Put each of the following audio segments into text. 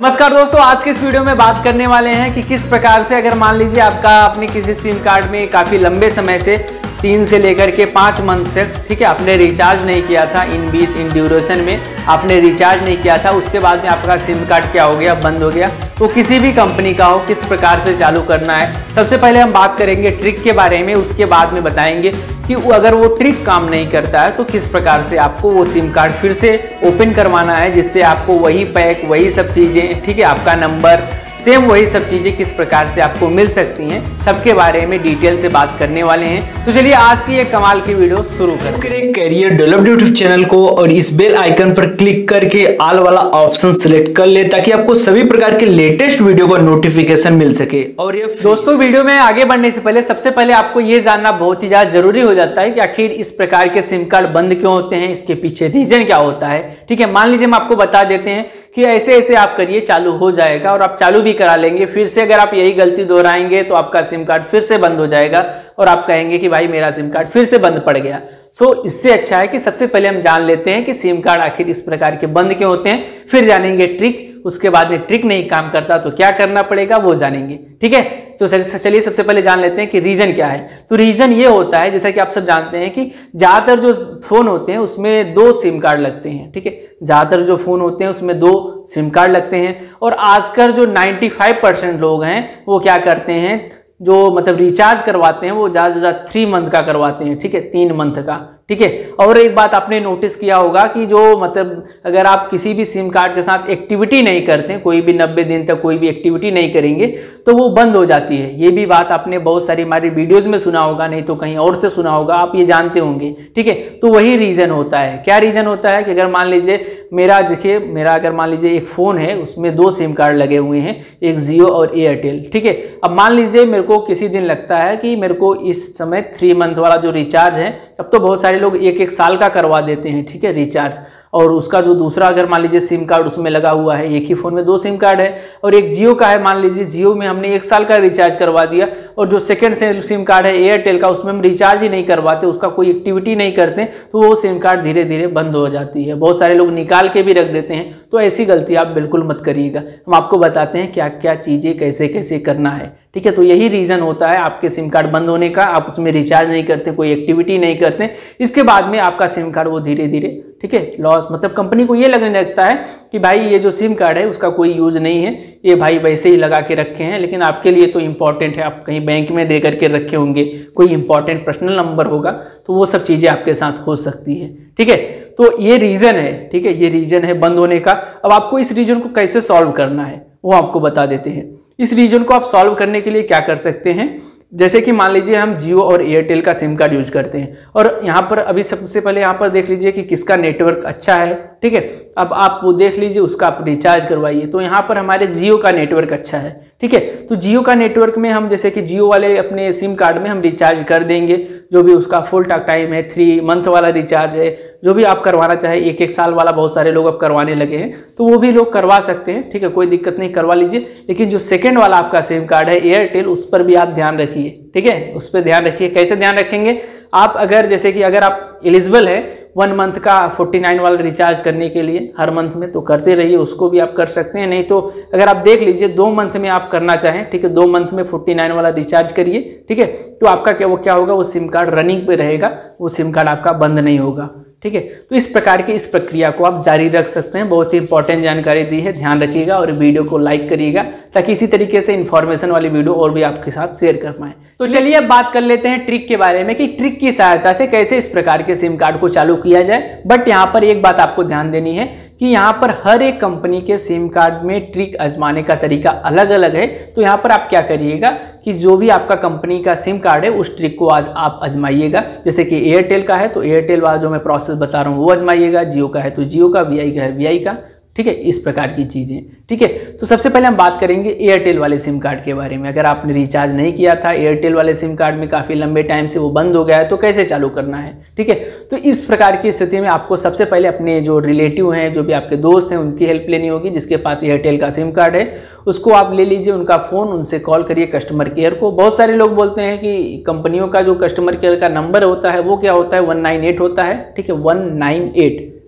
नमस्कार दोस्तों, आज के इस वीडियो में बात करने वाले हैं कि किस प्रकार से अगर मान लीजिए आपका अपने किसी सिम कार्ड में काफ़ी लंबे समय से तीन से लेकर के पाँच मंथ से ठीक है, आपने रिचार्ज नहीं किया था इन बीस इन ड्यूरेशन में, आपने रिचार्ज नहीं किया था, उसके बाद में आपका सिम कार्ड क्या हो गया, बंद हो गया। तो किसी भी कंपनी का हो, किस प्रकार से चालू करना है, सबसे पहले हम बात करेंगे ट्रिक के बारे में, उसके बाद में बताएँगे कि अगर वो ट्रिक काम नहीं करता है तो किस प्रकार से आपको वो सिम कार्ड फिर से ओपन करवाना है, जिससे आपको वही पैक वही सब चीज़ें, ठीक है, आपका नंबर सेम वही सब चीज़ें किस प्रकार से आपको मिल सकती हैं सबके बारे में डिटेल से बात करने वाले हैं। तो चलिए आज की एक कमाल की वीडियो शुरू करें करें कैरियर डेवलप्ड यूट्यूब चैनल को और इस बेल आइकन पर क्लिक करके आल वाला ऑप्शन सिलेक्ट कर ले ताकि आपको सभी प्रकार के लेटेस्ट वीडियो का नोटिफिकेशन मिल सके। और ये दोस्तों वीडियो में आगे बढ़ने से पहले सबसे पहले आपको ये जानना बहुत ही ज़्यादा ज़रूरी हो जाता है कि आखिर इस प्रकार के सिम कार्ड बंद क्यों होते हैं इसके पीछे रीजन क्या होता है। ठीक है मान लीजिए हम आपको बता देते हैं कि ऐसे ऐसे आप करिए, चालू हो जाएगा और आप चालू भी करा लेंगे। फिर से अगर आप यही गलती दोहराएँगे तो आपका सिम कार्ड फिर से बंद हो जाएगा और आप कहेंगे कि भाई मेरा सिम कार्ड फिर से बंद पड़ गया। सो so, इससे अच्छा है कि सबसे पहले हम जान लेते हैं कि सिम कार्ड आखिर इस प्रकार के बंद क्यों होते हैं फिर जानेंगे ट्रिक उसके बाद में ट्रिक नहीं काम करता तो क्या करना पड़ेगा वो जानेंगे। ठीक है? तो चलिए सबसे पहले जान लेते हैं कि रीजन क्या है। तो रीजन ये होता है जैसा कि आप सब जानते हैं कि ज़्यादातर जो फ़ोन होते हैं उसमें दो सिम कार्ड लगते हैं। ठीक है? ज़्यादातर जो फ़ोन होते हैं उसमें दो सिम कार्ड लगते हैं। और आजकल जो 95 परसेंट लोग हैं वो क्या करते हैं जो मतलब रिचार्ज करवाते हैं, वो ज़्यादा से ज़्यादा थ्री मंथ का करवाते हैं, ठीक है? तीन मंथ का। ठीक है? और एक बात आपने नोटिस किया होगा कि जो मतलब अगर आप किसी भी सिम कार्ड के साथ एक्टिविटी नहीं करते, कोई भी 90 दिन तक कोई भी एक्टिविटी नहीं करेंगे तो वो बंद हो जाती है। ये भी बात आपने बहुत सारी हमारी वीडियोज़ में सुना होगा, नहीं तो कहीं और से सुना होगा, आप ये जानते होंगे, ठीक है? तो वही रीज़न होता है। क्या रीज़न होता है कि अगर मान लीजिए मेरा, देखिए, मेरा अगर मान लीजिए एक फ़ोन है, उसमें दो सिम कार्ड लगे हुए हैं, एक जियो और एयरटेल ठीक है? अब मान लीजिए मेरे को किसी दिन लगता है कि मेरे को इस समय थ्री मंथ वाला जो रिचार्ज है अब तो बहुत सारे सारे लोग एक एक साल का करवा देते हैं, ठीक है रिचार्ज और उसका जो दूसरा, अगर मान लीजिए सिम कार्ड उसमें लगा हुआ है, एक ही फ़ोन में दो सिम कार्ड है, और एक जियो का है, मान लीजिए जियो में हमने एक साल का रिचार्ज करवा दिया, और जो सेकेंड सिम कार्ड है एयरटेल का, उसमें हम रिचार्ज ही नहीं करवाते, उसका कोई एक्टिविटी नहीं करते तो वो सिम कार्ड धीरे धीरे बंद हो जाती है। बहुत सारे लोग निकाल के भी रख देते हैं तो ऐसी गलती आप बिल्कुल मत करिएगा। हम आपको बताते हैं क्या क्या चीज़ें कैसे कैसे करना है। ठीक है तो यही रीज़न होता है आपके सिम कार्ड बंद होने का, आप उसमें रिचार्ज नहीं करते, कोई एक्टिविटी नहीं करते। इसके बाद में आपका सिम कार्ड वो धीरे धीरे ठीक है लॉस मतलब कंपनी को ये लगने लगता है कि भाई ये जो सिम कार्ड है, उसका कोई यूज़ नहीं है। ये भाई वैसे ही लगा के रखे हैं, लेकिन आपके लिए तो इंपॉर्टेंट है, आप कहीं बैंक में दे करके रखे होंगे, कोई इंपॉर्टेंट पर्सनल नंबर होगा तो वो सब चीज़ें आपके साथ हो सकती है, ठीक है? तो ये रीज़न है, ठीक है, ये रीज़न है बंद होने का। अब आपको इस रीजन को कैसे सॉल्व करना है, वो आपको बता देते हैं। इस रीजन को आप सॉल्व करने के लिए क्या कर सकते हैं? जैसे कि मान लीजिए हम जियो और एयरटेल का सिम कार्ड यूज़ करते हैं। और यहाँ पर अभी सबसे पहले यहाँ पर देख लीजिए कि किसका नेटवर्क अच्छा है, ठीक है? अब आप वो देख लीजिए, उसका आप रिचार्ज करवाइए। तो यहाँ पर हमारे जियो का नेटवर्क अच्छा है। ठीक है? तो जियो का नेटवर्क में हम जैसे कि जियो वाले अपने सिम कार्ड में हम रिचार्ज कर देंगे। जो भी उसका फुल टाक टाइम है थ्री मंथ वाला रिचार्ज है, जो भी आप करवाना चाहे, एक एक साल वाला बहुत सारे लोग अब करवाने लगे हैं। तो वो भी लोग करवा सकते हैं, ठीक है? कोई दिक्कत नहीं, करवा लीजिए। लेकिन जो सेकेंड वाला आपका सिम कार्ड है एयरटेल उस पर भी आप ध्यान रखिए, ठीक है? उस पर ध्यान रखिए। कैसे ध्यान रखेंगे? आप अगर जैसे कि अगर आप एलिजिबल है वन मंथ का 49 वाला रिचार्ज करने के लिए हर मंथ में तो करते रहिए, उसको भी आप कर सकते हैं। नहीं तो अगर आप देख लीजिए, दो मंथ में आप करना चाहें, ठीक है, दो मंथ में 49 वाला रिचार्ज करिए, ठीक है तो आपका क्या, वो क्या होगा, वो सिम कार्ड रनिंग पे रहेगा, वो सिम कार्ड आपका बंद नहीं होगा। ठीक है? तो इस प्रकार की इस प्रक्रिया को आप जारी रख सकते हैं। बहुत ही इंपॉर्टेंट जानकारी दी है। ध्यान रखिएगा और वीडियो को लाइक करिएगा ताकि इसी तरीके से इन्फॉर्मेशन वाली वीडियो और भी आपके साथ शेयर कर पाए। तो चलिए अब बात कर लेते हैं ट्रिक के बारे में कि ट्रिक की सहायता से कैसे इस प्रकार के सिम कार्ड को चालू किया जाए। बट यहाँ पर एक बात आपको ध्यान देनी है कि यहाँ पर हर एक कंपनी के सिम कार्ड में ट्रिक आजमाने का तरीका अलग अलग है तो यहाँ पर आप क्या करिएगा कि जो भी आपका कंपनी का सिम कार्ड है, उस ट्रिक को आज आप आजमाइएगा। जैसे कि एयरटेल का है तो एयरटेल वाला जो मैं प्रोसेस बता रहा हूँ, वो आजमाइएगा। जियो का है तो जियो का वीआई का है वी का। ठीक है, इस प्रकार की चीज़ें, ठीक है? तो सबसे पहले हम बात करेंगे एयरटेल वाले सिम कार्ड के बारे में। अगर आपने रिचार्ज नहीं किया था एयरटेल वाले सिम कार्ड में काफ़ी लंबे टाइम से वो बंद हो गया है तो कैसे चालू करना है? ठीक है? तो इस प्रकार की स्थिति में आपको सबसे पहले अपने जो रिलेटिव हैं, जो भी आपके दोस्त हैं, उनकी हेल्प लेनी होगी, जिसके पास एयरटेल का सिम कार्ड है। उसको आप ले लीजिए, उनका फ़ोन उनसे कॉल करिए कस्टमर केयर को। बहुत सारे लोग बोलते हैं कि कंपनियों का जो कस्टमर केयर का नंबर होता है, वो क्या होता है? वन होता है, ठीक है? वन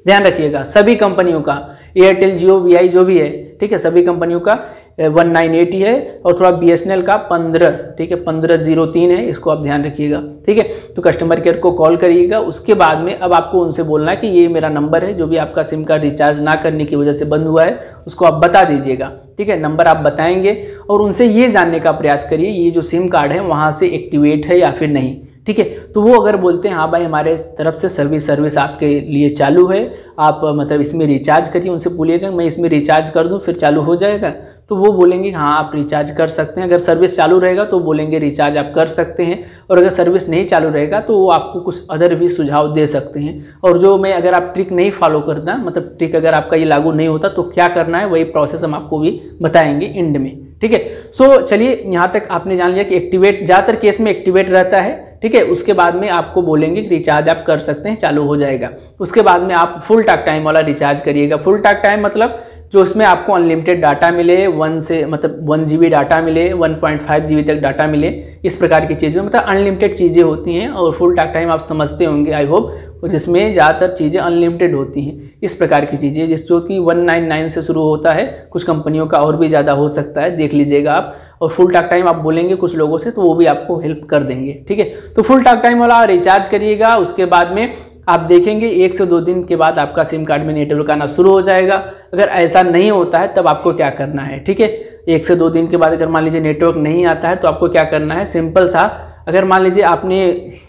ध्यान रखिएगा, सभी कंपनियों का एयरटेल जियो वी जो भी है, ठीक है, सभी कंपनियों का वन नाइन एटी है और थोड़ा बीएसएनएल का पंद्रह, ठीक है, पंद्रह ज़ीरो तीन है, इसको आप ध्यान रखिएगा, ठीक है तो कस्टमर केयर को कॉल करिएगा, उसके बाद में अब आपको उनसे बोलना है कि ये मेरा नंबर है, जो भी आपका सिम कार्ड रिचार्ज ना करने की वजह से बंद हुआ है, उसको आप बता दीजिएगा, ठीक है नंबर आप बताएँगे और उनसे ये जानने का प्रयास करिए, ये जो सिम कार्ड है, वहाँ से एक्टिवेट है या फिर नहीं ठीक है? तो वो अगर बोलते हैं हाँ भाई, हमारे तरफ़ से सर्विस सर्विस आपके लिए चालू है। आप मतलब इसमें रिचार्ज करिए, उनसे बोलिएगा मैं इसमें रिचार्ज कर दूँ, फिर चालू हो जाएगा। तो वो बोलेंगे हाँ आप रिचार्ज कर सकते हैं। अगर सर्विस चालू रहेगा तो बोलेंगे रिचार्ज आप कर सकते हैं। और अगर सर्विस नहीं चालू रहेगा तो वो आपको कुछ अदर भी सुझाव दे सकते हैं। और जो मैं, अगर आप ट्रिक नहीं फॉलो करना मतलब ट्रिक अगर आपका ये लागू नहीं होता तो क्या करना है? वही प्रोसेस हम आपको भी बताएँगे एंड में। ठीक है? सो चलिए, यहाँ तक आपने जान लिया कि एक्टिवेट ज़्यादातर केस में एक्टिवेट रहता है। ठीक है? उसके बाद में आपको बोलेंगे कि रिचार्ज आप कर सकते हैं, चालू हो जाएगा। उसके बाद में आप फुल टाक टाइम वाला रिचार्ज करिएगा। फुल टाक टाइम मतलब जो उसमें आपको अनलिमिटेड डाटा मिले वन से मतलब वन जीबी डाटा मिले वन पॉइंट फाइव जी तक डाटा मिले, इस प्रकार की चीज़ें मतलब अनलिमिटेड चीज़ें होती हैं और फुल टाक टाइम आप समझते होंगे आई होप जिसमें ज़्यादातर चीज़ें अनलिमिटेड होती हैं, इस प्रकार की चीज़ें, जिस जो कि 199 से शुरू होता है, कुछ कंपनियों का और भी ज़्यादा हो सकता है, देख लीजिएगा आप, और फुल टाक टाइम आप बोलेंगे कुछ लोगों से तो वो भी आपको हेल्प कर देंगे, ठीक है? तो फुल टाक टाइम वाला रिचार्ज करिएगा, उसके बाद में आप देखेंगे एक से दो दिन के बाद आपका सिम कार्ड में नेटवर्क आना शुरू हो जाएगा। अगर ऐसा नहीं होता है, तब आपको क्या करना है, ठीक है? एक से दो दिन के बाद अगर मान लीजिए नेटवर्क नहीं आता है तो आपको क्या करना है? सिंपल सा, अगर मान लीजिए आपने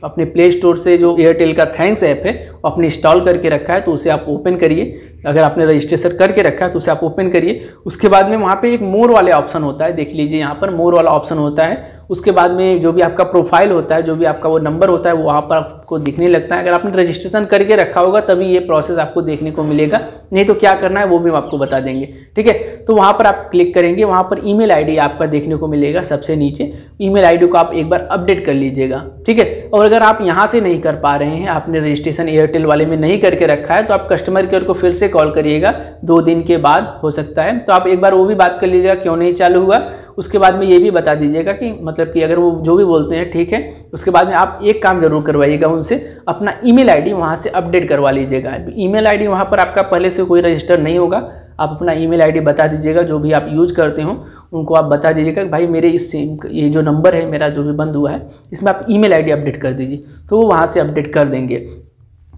अपने प्ले स्टोर से जो एयरटेल का थैंक्स ऐप है अपने इंस्टॉल करके रखा है तो उसे आप ओपन करिए। अगर आपने रजिस्ट्रेशन करके रखा है तो उसे आप ओपन करिए। उसके बाद में वहाँ पे एक मोर वाले ऑप्शन होता है, देख लीजिए यहाँ पर मोर वाला ऑप्शन होता है। उसके बाद में जो भी आपका प्रोफ़ाइल होता है, जो भी आपका वो नंबर होता है, वो वहाँ पर आपको दिखने लगता है। अगर आपने रजिस्ट्रेशन करके रखा होगा, तभी ये प्रोसेस आपको देखने को मिलेगा। नहीं तो क्या करना है, वो भी हम आपको बता देंगे। ठीक है? तो वहाँ पर आप क्लिक करेंगे, वहाँ पर ईमेल आईडी आपका देखने को मिलेगा सबसे नीचे। ईमेल आईडी को आप एक बार अपडेट कर लीजिएगा। ठीक है? और अगर आप यहाँ से नहीं कर पा रहे हैं, आपने रजिस्ट्रेशन एयरटेल वाले में नहीं करके रखा है तो आप कस्टमर केयर को फिर से कॉल करिएगा। दो दिन के बाद हो सकता है। तो आप एक बार वो भी बात कर लीजिएगा, क्यों नहीं चालू हुआ? उसके बाद में ये भी बता दीजिएगा कि मतलब कि अगर वो जो भी बोलते हैं, ठीक है, उसके बाद में आप एक काम ज़रूर करवाइएगा उनसे। अपना ईमेल आईडी वहाँ से अपडेट करवा लीजिएगा। ईमेल आईडी वहाँ पर आपका पहले से कोई रजिस्टर नहीं होगा। आप अपना ईमेल आईडी बता दीजिएगा, जो भी आप यूज़ करते हो, उनको आप बता दीजिएगा कि भाई मेरे इस सिम ये जो नंबर है, मेरा जो भी बंद हुआ है, इसमें आप ईमेल आईडी अपडेट कर दीजिए। तो वो वहाँ से अपडेट कर देंगे।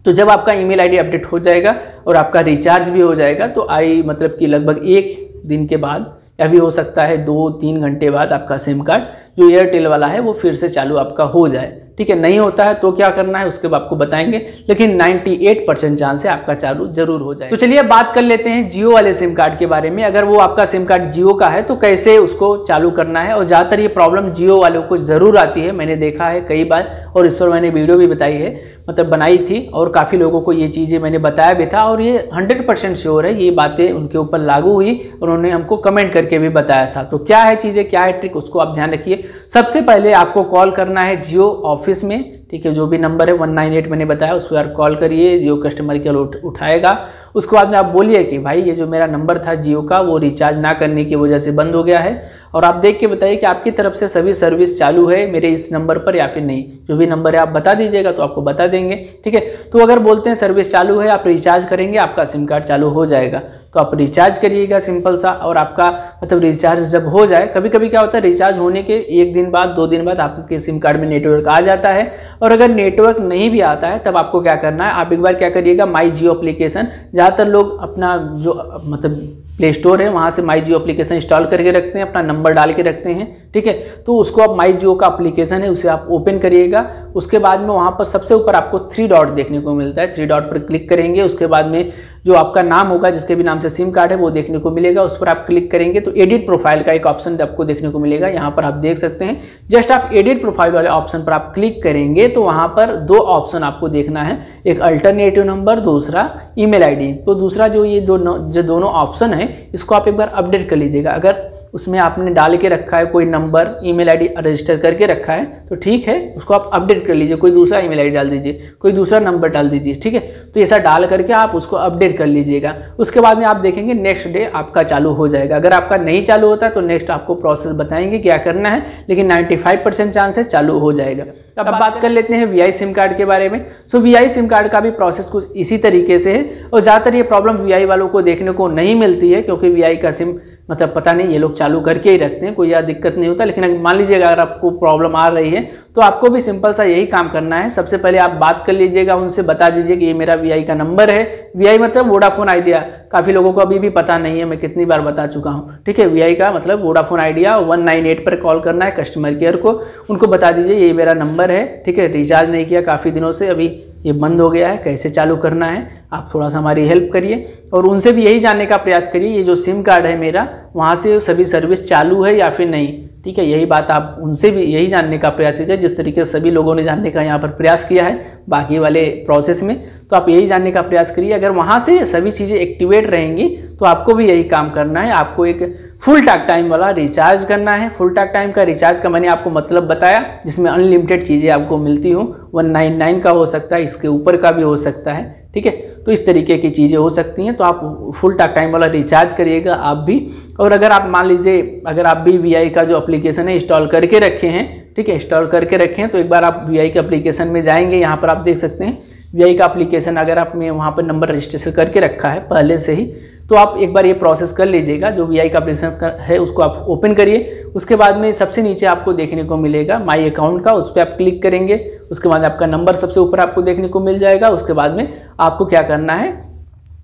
तो जब आपका ईमेल आईडी अपडेट हो जाएगा और आपका रिचार्ज भी हो जाएगा तो आई मतलब कि लगभग एक दिन के बाद, या भी हो सकता है दो, तीन घंटे बाद आपका सिम कार्ड, जो एयरटेल वाला है, वो फिर से चालू आपका हो जाए। ठीक है, नहीं होता है तो क्या करना है, उसके बाद आपको बताएँगे, लेकिन 98 परसेंट चांस है आपका चालू ज़रूर हो जाए तो चलिए बात कर लेते हैं जियो वाले सिम कार्ड के बारे में। अगर वो आपका सिम कार्ड जियो का है तो कैसे उसको चालू करना है? और ज़्यादातर ये प्रॉब्लम जियो वालों को ज़रूर आती है, मैंने देखा है कई बार। और इस पर मैंने वीडियो भी बताई है मतलब बनाई थी और काफ़ी लोगों को ये चीज़ें मैंने बताया भी था और ये हंड्रेड परसेंट श्योर है, ये बातें उनके ऊपर लागू हुई और उन्होंने हमको कमेंट करके भी बताया था। तो क्या है चीज़ें, क्या है ट्रिक उसको आप ध्यान रखिए। सबसे पहले आपको कॉल करना है जियो ऑफ़िस में। ठीक है जो भी नंबर है वन नाइन एट मैंने बताया उस पर कॉल करिए जियो कस्टमर केयर उठ, उठाएगा। उसके बाद में आप बोलिए कि भाई ये जो मेरा नंबर था जियो का वो रिचार्ज ना करने की वजह से बंद हो गया है। और आप देख के बताइए कि आपकी तरफ़ से सभी सर्विस चालू है मेरे इस नंबर पर या फिर नहीं। जो भी नंबर है आप बता दीजिएगा तो आपको बता देंगे ठीक है? तो अगर बोलते हैं सर्विस चालू है आप रिचार्ज करेंगे आपका सिम कार्ड चालू हो जाएगा। तो आप रिचार्ज करिएगा सिंपल सा और आपका मतलब रिचार्ज जब हो जाए कभी कभी क्या होता है रिचार्ज होने के एक दिन बाद, दो दिन बाद आपके सिम कार्ड में नेटवर्क आ जाता है। और अगर नेटवर्क नहीं भी आता है, तब आपको क्या करना है, आप एक बार क्या करिएगा माई जियो अप्लीकेशन ज़्यादातर लोग अपना जो मतलब प्ले स्टोर है, वहाँ से माई जियो अप्लीकेशन इंस्टॉल करके रखते हैं, अपना नंबर डाल के रखते हैं। ठीक है? तो उसको आप माई जियो का अप्लीकेशन है, उसे आप ओपन करिएगा। उसके बाद में वहाँ पर सबसे ऊपर आपको थ्री डॉट देखने को मिलता है। थ्री डॉट पर क्लिक करेंगे, उसके बाद में जो आपका नाम होगा, जिसके भी नाम से सिम कार्ड है, वो देखने को मिलेगा। उस पर आप क्लिक करेंगे तो एडिट प्रोफ़ाइल का एक ऑप्शन आपको देखने को मिलेगा। यहाँ पर आप देख सकते हैं, जस्ट आप एडिट प्रोफ़ाइल वाले ऑप्शन पर आप क्लिक करेंगे तो वहाँ पर दो ऑप्शन आपको देखना है। एक अल्टरनेटिव नंबर दूसरा ईमेल आईडी तो दूसरा जो ये दो जो दोनों ऑप्शन है, इसको आप एक बार अपडेट कर लीजिएगा। अगर उसमें आपने डाल के रखा है कोई नंबर ईमेल आईडी रजिस्टर करके रखा है तो ठीक है उसको आप अपडेट कर लीजिए कोई दूसरा ईमेल आईडी डाल दीजिए कोई दूसरा नंबर डाल दीजिए ठीक है? तो ऐसा डाल करके आप उसको अपडेट कर लीजिएगा। उसके बाद में आप देखेंगे नेक्स्ट डे आपका चालू हो जाएगा। अगर आपका नहीं चालू होता तो नेक्स्ट आपको प्रोसेस बताएँगे क्या करना है लेकिन नाइन्टी परसेंट चांसेस चालू हो जाएगा। अब बात कर लेते हैं वीआई सिम कार्ड के बारे में। सो वीआई सिम कार्ड का भी प्रोसेस कुछ इसी तरीके से है और ज़्यादातर ये प्रॉब्लम वीआई वालों को देखने को नहीं मिलती है क्योंकि वीआई का सिम मतलब पता नहीं, ये लोग चालू करके ही रखते हैं, कोई ज़्यादा दिक्कत नहीं होता। लेकिन मान लीजिएगा अगर आपको प्रॉब्लम आ रही है तो आपको भी सिंपल सा यही काम करना है। सबसे पहले आप बात कर लीजिएगा, उनसे बता दीजिए कि ये मेरा वीआई का नंबर है। वीआई मतलब वोडाफोन आइडिया काफ़ी लोगों को अभी भी पता नहीं है, मैं कितनी बार बता चुका हूँ। ठीक है वीआई का मतलब वोडाफोन आइडिया वन पर कॉल करना है कस्टमर केयर को। उनको बता दीजिए, ये मेरा नंबर है। ठीक है रिचार्ज नहीं किया, काफ़ी दिनों से अभी ये बंद हो गया है, कैसे चालू करना है, आप थोड़ा सा हमारी हेल्प करिए और उनसे भी यही जानने का प्रयास करिए, ये जो सिम कार्ड है मेरा, वहाँ से सभी सर्विस चालू है या फिर नहीं? ठीक है, यही बात आप उनसे भी यही जानने का प्रयास कीजिए, जिस तरीके से सभी लोगों ने जानने का यहाँ पर प्रयास किया है, बाकी वाले प्रोसेस में तो आप यही जानने का प्रयास करिए, अगर वहाँ से सभी चीज़ें एक्टिवेट रहेंगी तो आपको भी यही काम करना है, आपको एक फुल टाक टाइम वाला रिचार्ज करना है। फुल टाक टाइम का रिचार्ज का मैंने आपको मतलब बताया, जिसमें अनलिमिटेड चीज़ें आपको मिलती हूँ। वन नाइन नाइन का हो सकता है, इसके ऊपर का भी हो सकता है, ठीक है? तो इस तरीके की चीज़ें हो सकती हैं तो आप फुल टाक टाइम वाला रिचार्ज करिएगा आप भी। और अगर आप मान लीजिए, अगर आप भी वी का जो अप्लीकेशन है इंस्टॉल करके रखे हैं, ठीक है? इंस्टॉल करके रखे तो एक बार आप वी के अप्लीकेशन में जाएँगे, यहाँ पर आप देख सकते हैं वीआई का अप्लीकेशन अगर आपने वहाँ पर नंबर रजिस्ट्रेशन करके रखा है, पहले से ही तो आप एक बार ये प्रोसेस कर लीजिएगा, जो वीआई का अप्लीकेशन है, उसको आप ओपन करिए। उसके बाद में सबसे नीचे आपको देखने को मिलेगा माई अकाउंट का, उस पर आप क्लिक करेंगे। उसके बाद आपका नंबर सबसे ऊपर आपको देखने को मिल जाएगा। उसके बाद में आपको क्या करना है,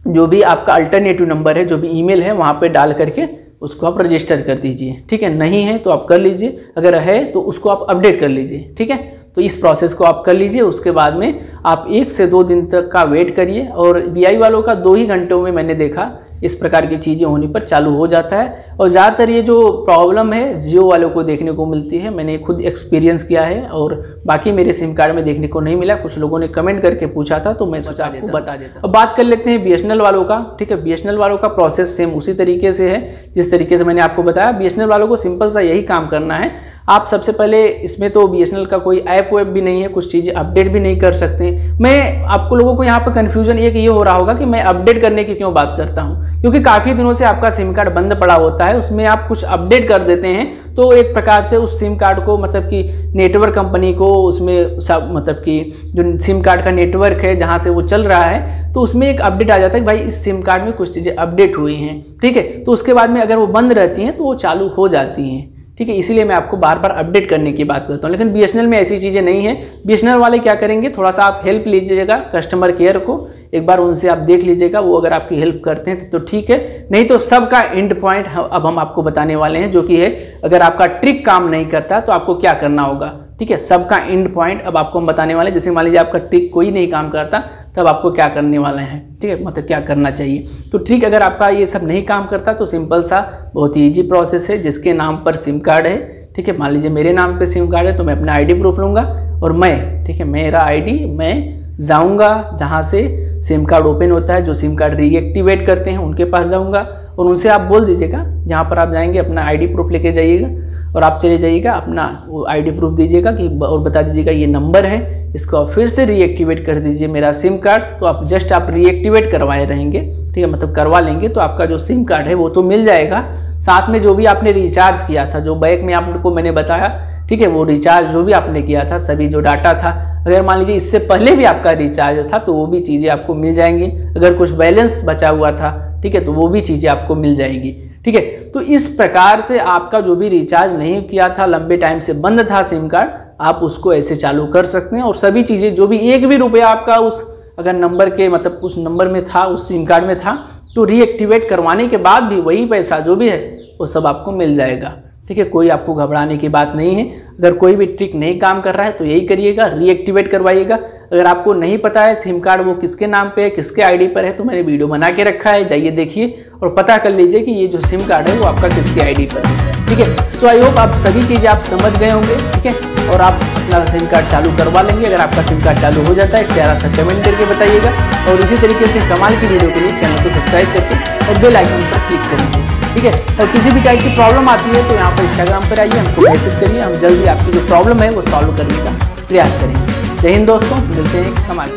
जो भी आपका अल्टरनेटिव नंबर है, जो भी ईमेल है, वहाँ पे डाल करके उसको आप रजिस्टर कर दीजिए। ठीक है? नहीं है तो आप कर लीजिए। अगर है तो उसको आप अपडेट कर लीजिए। ठीक है? तो इस प्रोसेस को आप कर लीजिए, उसके बाद में आप एक से दो दिन तक का वेट करिए और वी वालों का दो ही घंटों में मैंने देखा इस प्रकार की चीज़ें होने पर चालू हो जाता है। और ज़्यादातर ये जो प्रॉब्लम है जियो वालों को देखने को मिलती है। मैंने खुद एक्सपीरियंस किया है और बाकी मेरे सिम कार्ड में देखने को नहीं मिला। कुछ लोगों ने कमेंट करके पूछा था तो मैं सोचा देता बता देता अब बात कर लेते हैं बीएसएनएल वालों का। ठीक है बी वालों का प्रोसेस सेम उसी तरीके से है जिस तरीके से मैंने आपको बताया। BSNL वालों को सिंपल सा यही काम करना है। आप सबसे पहले इसमें तो BSNL का कोई ऐप वेब भी नहीं है कुछ चीज़ें अपडेट भी नहीं कर सकते। मैं आपको लोगों को यहाँ पर कन्फ्यूज़न एक ये हो रहा होगा कि मैं अपडेट करने की क्यों बात करता हूँ? क्योंकि काफ़ी दिनों से आपका सिम कार्ड बंद पड़ा होता है, उसमें आप कुछ अपडेट कर देते हैं तो एक प्रकार से उस सिम कार्ड को मतलब कि नेटवर्क कंपनी को उसमें सब मतलब कि जो सिम कार्ड का नेटवर्क है, जहाँ से वो चल रहा है तो उसमें एक अपडेट आ जाता है कि भाई इस सिम कार्ड में कुछ चीज़ें अपडेट हुई हैं, ठीक है? तो उसके बाद में अगर वो बंद रहती हैं तो वो चालू हो जाती हैं, ठीक है? इसीलिए मैं आपको बार बार अपडेट करने की बात करता हूँ, लेकिन बी में ऐसी चीज़ें नहीं है। BSNL वाले क्या करेंगे? थोड़ा सा आप हेल्प लीजिएगा कस्टमर केयर को एक बार उनसे आप देख लीजिएगा, वो अगर आपकी हेल्प करते हैं तो ठीक है। नहीं तो सबका एंड पॉइंट अब हम आपको बताने वाले हैं, जो कि है, अगर आपका ट्रिक काम नहीं करता तो आपको क्या करना होगा? ठीक है, सबका एंड पॉइंट अब आपको हम बताने वाले हैं। जैसे मान लीजिए आपका ट्रिक कोई नहीं काम करता, तब आपको क्या करने वाले हैं? ठीक है मतलब क्या करना चाहिए? तो ठीक अगर आपका ये सब नहीं काम करता तो सिंपल सा, बहुत ही ईजी प्रोसेस है, जिसके नाम पर सिम कार्ड है। ठीक है, मान लीजिए मेरे नाम पे सिम कार्ड है तो मैं अपना आईडी प्रूफ लूँगा, और मैं, ठीक है, मेरा आईडी मैं जाऊँगा, जहाँ से सिम कार्ड ओपन होता है, जो सिम कार्ड रीएक्टिवेट करते हैं, उनके पास जाऊँगा और उनसे आप बोल दीजिएगा, जहाँ पर आप जाएँगे, अपना आईडी प्रूफ लेके जाइएगा और आप चले जाइएगा, अपना आईडी प्रूफ दीजिएगा कि और बता दीजिएगा ये नंबर है, इसको आप फिर से रीएक्टिवेट कर दीजिए मेरा सिम कार्ड तो आप जस्ट आप रीएक्टिवेट करवाए रहेंगे, ठीक है मतलब करवा लेंगे तो आपका जो सिम कार्ड है वो तो मिल जाएगा। साथ में जो भी आपने रिचार्ज किया था, जो बैक में आपको मैंने बताया ठीक है, वो रिचार्ज जो भी आपने किया था, सभी जो डाटा था, अगर मान लीजिए इससे पहले भी आपका रिचार्ज था तो वो भी चीज़ें आपको मिल जाएँगी। अगर कुछ बैलेंस बचा हुआ था, ठीक है तो वो भी चीज़ें आपको मिल जाएँगी। ठीक है तो इस प्रकार से आपका जो भी रिचार्ज नहीं किया था, लंबे टाइम से बंद था सिम कार्ड आप उसको ऐसे चालू कर सकते हैं। और सभी चीज़ें, जो भी एक भी रुपया आपका उस, अगर नंबर के मतलब उस नंबर में था, उस सिम कार्ड में था तो रीएक्टिवेट करवाने के बाद भी वही पैसा जो भी है, वो सब आपको मिल जाएगा। ठीक है, कोई आपको घबराने की बात नहीं है। अगर कोई भी ट्रिक नहीं काम कर रहा है तो यही करिएगा रीएक्टिवेट करवाइएगा। अगर आपको नहीं पता है सिम कार्ड वो किसके नाम पे है, किसके आईडी पर है तो मैंने वीडियो बना के रखा है, जाइए देखिए और पता कर लीजिए कि ये जो सिम कार्ड है, वो आपका किसके आईडी पर है। ठीक है सो आई होप आप सभी चीज़ें आप समझ गए होंगे, ठीक है? और आप अपना सिम कार्ड चालू करवा लेंगे। अगर आपका सिम कार्ड चालू हो जाता है प्यारा सा कमेंट करके बताइएगा। और इसी तरीके से कमाल की वीडियो के लिए चैनल को सब्सक्राइब करके और बेल आइकन पर क्लिक करेंगे ठीक है? और किसी भी टाइप की प्रॉब्लम आती है तो यहाँ पर इंस्टाग्राम पर आइए, हमको मैसेज करिए, हम जल्दी आपकी जो प्रॉब्लम है, वो सॉल्व करने का प्रयास करेंगे। जय हिंद दोस्तों, मिलते हैं कमाल